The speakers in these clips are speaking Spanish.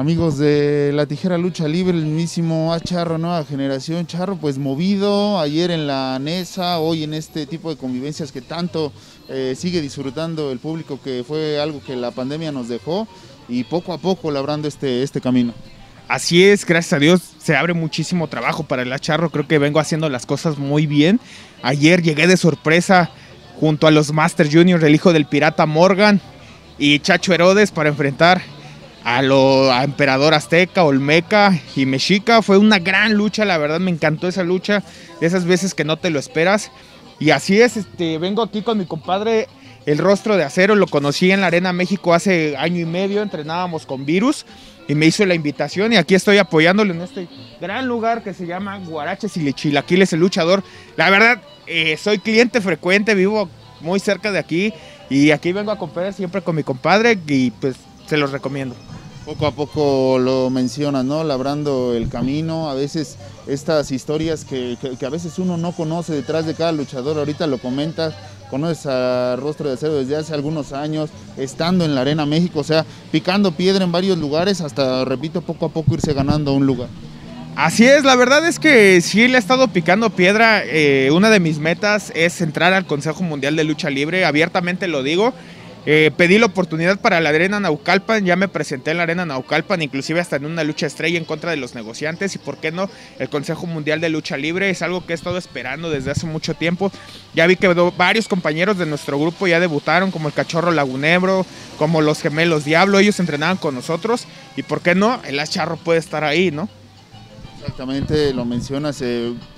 Amigos de la tijera lucha libre, el mismísimo A Charro, nueva generación. Charro, pues movido ayer en la NESA, hoy en este tipo de convivencias que tanto eh, sigue disfrutando el público, que fue algo que la pandemia nos dejó y poco a poco labrando este, este camino. Así es, gracias a Dios se abre muchísimo trabajo para el Acharro. Creo que vengo haciendo las cosas muy bien. Ayer llegué de sorpresa junto a los Master Juniors, el hijo del pirata Morgan y Chacho Herodes para enfrentar a lo a Emperador Azteca, Olmeca y Mexica. Fue una gran lucha, la verdad me encantó esa lucha, de esas veces que no te lo esperas. Y así es, este, vengo aquí con mi compadre El Rostro de Acero, lo conocí en la Arena México hace año y medio, entrenábamos con Virus y me hizo la invitación y aquí estoy apoyándolo en este gran lugar que se llama Guaraches y Chilaquiles, el luchador. La verdad, eh, soy cliente frecuente, vivo muy cerca de aquí y aquí vengo a comprar siempre con mi compadre y pues se los recomiendo. Poco a poco lo mencionas, ¿no? Labrando el camino, a veces estas historias que, que, a veces uno no conoce detrás de cada luchador, ahorita lo comentas, conoces a Rostro de Acero desde hace algunos años, estando en la Arena México, o sea, picando piedra en varios lugares hasta, repito, poco a poco irse ganando un lugar. Así es, la verdad es que sí le he estado picando piedra. Eh, una de mis metas es entrar al Consejo Mundial de Lucha Libre, abiertamente lo digo. Eh, pedí la oportunidad para la Arena Naucalpan, ya me presenté en la Arena Naucalpan, inclusive hasta en una lucha estrella en contra de los negociantes y por qué no, el Consejo Mundial de Lucha Libre es algo que he estado esperando desde hace mucho tiempo. Ya vi que varios compañeros de nuestro grupo ya debutaron, como el Cachorro Lagunebro, como los Gemelos Diablo, ellos entrenaban con nosotros y por qué no, el Acharro puede estar ahí, ¿no? Exactamente, lo mencionas,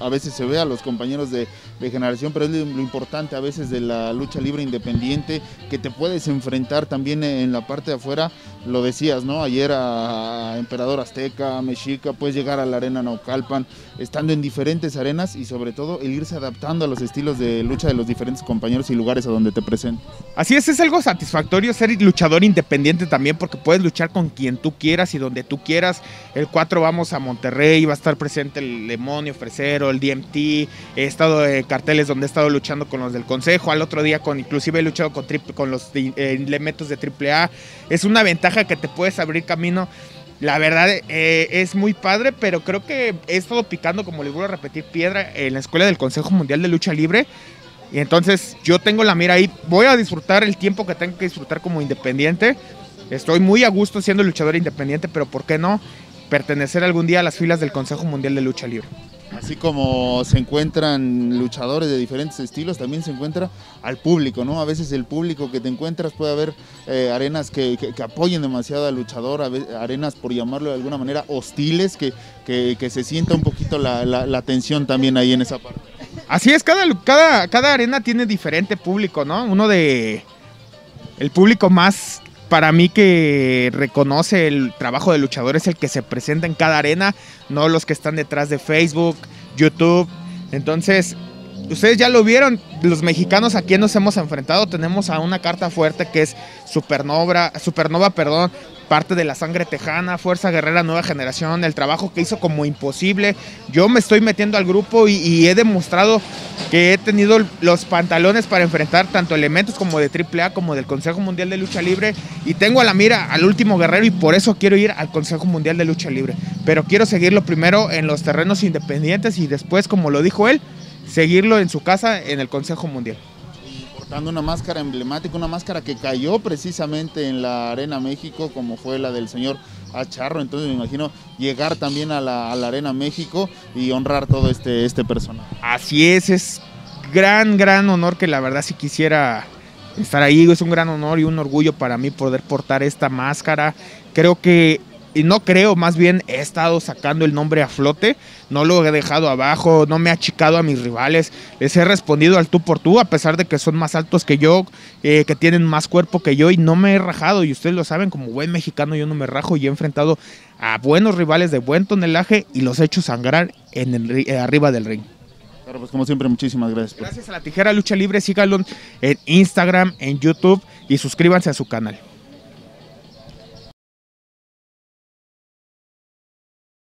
a veces se ve a los compañeros de, generación, pero es lo, importante a veces de la lucha libre independiente, que te puedes enfrentar también en la parte de afuera, lo decías, ¿no? Ayer a Emperador Azteca, Mexica, puedes llegar a la arena Naucalpan, estando en diferentes arenas y sobre todo el irse adaptando a los estilos de lucha de los diferentes compañeros y lugares a donde te presentes. Así es, es algo satisfactorio ser luchador independiente también, porque puedes luchar con quien tú quieras y donde tú quieras. El 4 vamos a Monterrey, va a estar presente el Demonio Fresero, el DMT, he estado en carteles donde he estado luchando con los del Consejo, al otro día con inclusive he luchado con, con los eh, elementos de AAA. Es una ventaja que te puedes abrir camino. La verdad eh, es muy padre, pero creo que he estado picando, como les voy a repetir, piedra en la escuela del Consejo Mundial de Lucha Libre. Y entonces yo tengo la mira ahí. Voy a disfrutar el tiempo que tengo que disfrutar como independiente. Estoy muy a gusto siendo luchador independiente, pero ¿por qué no? Pertenecer algún día a las filas del Consejo Mundial de Lucha Libre. Así como se encuentran luchadores de diferentes estilos, también se encuentra al público, ¿no? A veces el público que te encuentras puede haber eh, arenas que, apoyen demasiado al luchador, arenas, por llamarlo de alguna manera, hostiles, que, que se sienta un poquito la, la, tensión también ahí en esa parte. Así es, cada, cada, cada arena tiene diferente público, ¿no? Uno de... El público más para mí que reconoce el trabajo de luchador es el que se presenta en cada arena, no los que están detrás de Facebook, YouTube. Entonces, ustedes ya lo vieron, los mexicanos a quien nos hemos enfrentado, tenemos a una carta fuerte que es Supernova, Supernova, perdón, parte de la sangre tejana, Fuerza Guerrera Nueva Generación, el trabajo que hizo como imposible. Yo me estoy metiendo al grupo y, he demostrado que he tenido los pantalones para enfrentar tanto elementos como de AAA como del Consejo Mundial de Lucha Libre y tengo a la mira al último guerrero y por eso quiero ir al Consejo Mundial de Lucha Libre. Pero quiero seguirlo primero en los terrenos independientes y después, como lo dijo él, seguirlo en su casa en el Consejo Mundial dando una máscara emblemática, una máscara que cayó precisamente en la Arena México, como fue la del señor Acharro. Entonces me imagino llegar también a la, Arena México y honrar todo este, este personaje. Así es, es gran, gran honor que la verdad si quisiera estar ahí. Es un gran honor y un orgullo para mí poder portar esta máscara. Creo que y no creo, más bien he estado sacando el nombre a flote, no lo he dejado abajo, no me he achicado a mis rivales, les he respondido al tú por tú, a pesar de que son más altos que yo, eh, que tienen más cuerpo que yo y no me he rajado y ustedes lo saben, como buen mexicano yo no me rajo y he enfrentado a buenos rivales de buen tonelaje y los he hecho sangrar en el, eh, arriba del ring. Claro, pues como siempre, muchísimas gracias. Gracias a la Tijera Lucha Libre, síganlo en Instagram, en YouTube y suscríbanse a su canal.